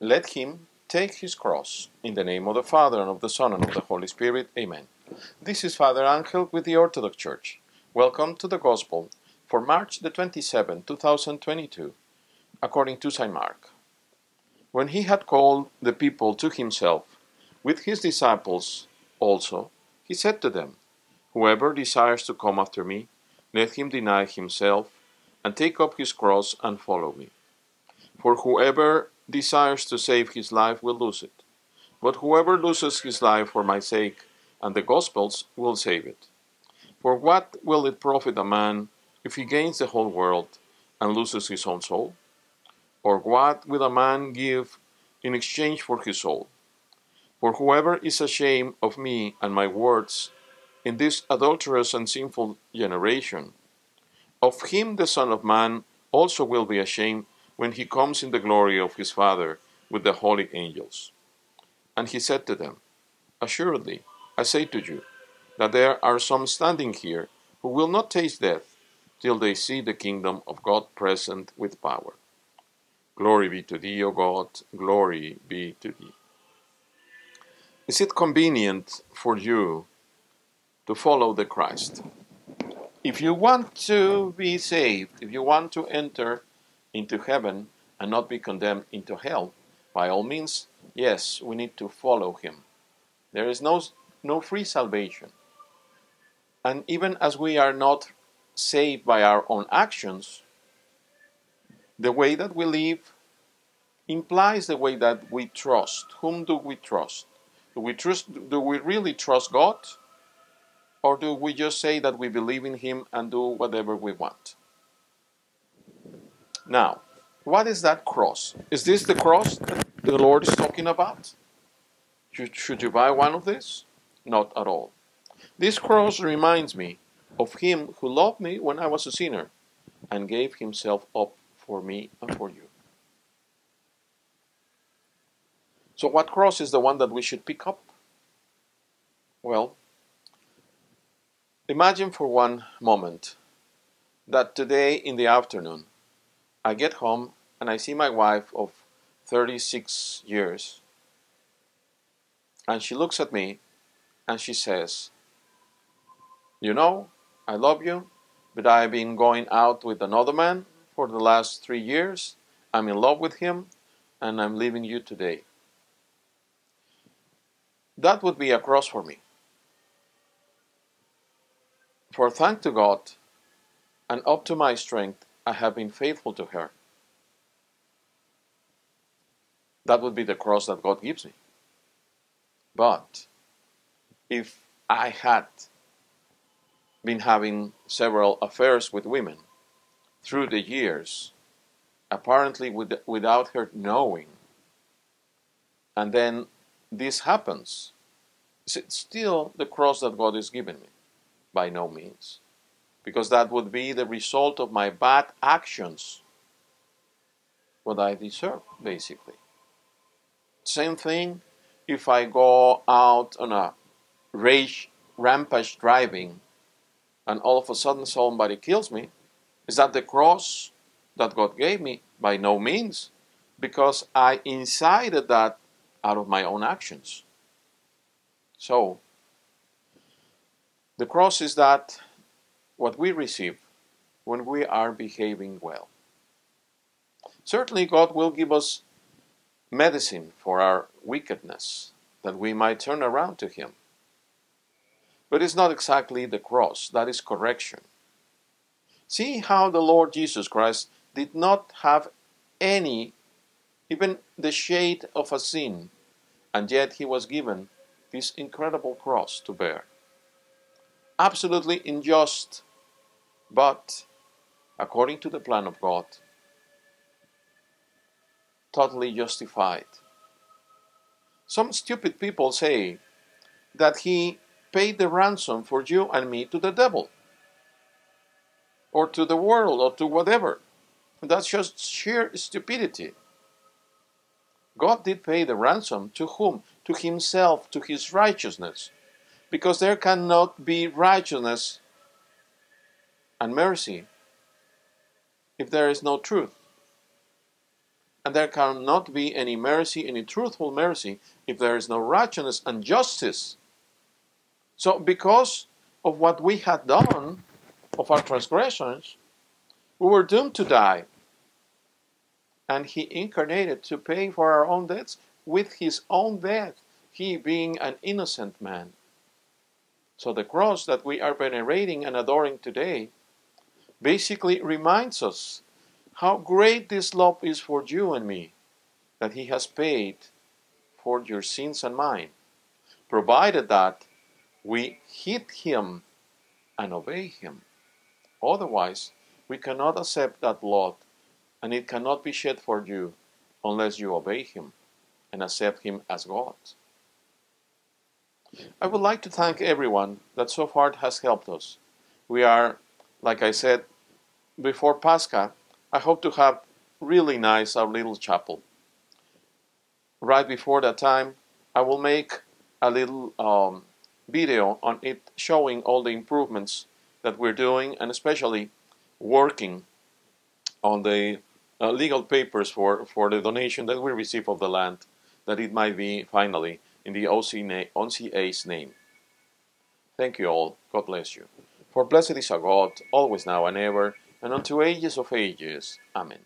Let him take his cross in the name of the Father and of the Son and of the Holy Spirit. Amen. This is Father Angel with the Orthodox Church. Welcome to the Gospel for March the 27th, 2022, according to St. Mark. When he had called the people to himself, with his disciples also, he said to them, Whoever desires to come after me, let him deny himself, and take up his cross and follow me. For whoever desires to save his life will lose it, but whoever loses his life for my sake and the gospel's will save it. For what will it profit a man if he gains the whole world and loses his own soul? Or what will a man give in exchange for his soul? For whoever is ashamed of me and my words in this adulterous and sinful generation, of him the Son of Man also will be ashamed when he comes in the glory of his Father with the holy angels. And he said to them, Assuredly, I say to you, that there are some standing here who will not taste death till they see the kingdom of God present with power. Glory be to thee, O God, glory be to thee. Is it convenient for you to follow the Christ? If you want to be saved, if you want to enter into heaven and not be condemned into hell, by all means, yes, we need to follow him. There is no, no free salvation. And even as we are not saved by our own actions, the way that we live implies the way that we trust. Whom do we trust? Do we trust do we really trust God? Or do we just say that we believe in him and do whatever we want? Now, what is that cross? Is this the cross that the Lord is talking about? Should, should you buy one of these? Not at all. This cross reminds me of Him who loved me when I was a sinner and gave Himself up for me and for you. So, what cross is the one that we should pick up? Well, imagine for one moment that today in the afternoon I get home and I see my wife of 36 years, and she looks at me and she says, You know, I love you, but I've been going out with another man for the last three years. I'm in love with him, and I'm leaving you today. That would be a cross for me. For thank to God, and up to my strength, I have been faithful to her. That would be the cross that God gives me. But if I had been having several affairs with women through the years, apparently with, without her knowing, and then this happens, is it still the cross that God is giving me? By no means because that would be the result of my bad actions, what I deserve, basically. Same thing if I go out on a rage, rampage driving, and all of a sudden somebody kills me. Is that the cross that God gave me? By no means, because I incited that out of my own actions. So, the cross is that what we receive when we are behaving well. Certainly, God will give us medicine for our wickedness, that we might turn around to Him. But it's not exactly the cross, that is correction. See how the Lord Jesus Christ did not have any, even the shade of a sin, and yet He was given this incredible cross to bear. Absolutely unjust but according to the plan of God, totally justified. Some stupid people say that he paid the ransom for you and me to the devil, or to the world, or to whatever. That's just sheer stupidity. God did pay the ransom to whom? To himself, to his righteousness. Because there cannot be righteousness and mercy if there is no truth. And there cannot be any mercy, any truthful mercy, if there is no righteousness and justice. So, because of what we had done, of our transgressions, we were doomed to die. And He incarnated to pay for our own debts with His own death, He being an innocent man. So, the cross that we are venerating and adoring today basically reminds us how great this love is for you and me, that He has paid for your sins and mine, provided that we heed Him and obey Him. Otherwise, we cannot accept that blood, and it cannot be shed for you unless you obey Him and accept Him as God. I would like to thank everyone that so far has helped us. We are, like I said before Pascha, I hope to have really nice our little chapel. Right before that time, I will make a little um, video on it showing all the improvements that we're doing and especially working on the uh, legal papers for, for the donation that we receive of the land, that it might be finally in the OCA's name. Thank you all. God bless you. For blessed is our God, always now and ever, and unto ages of ages. Amen.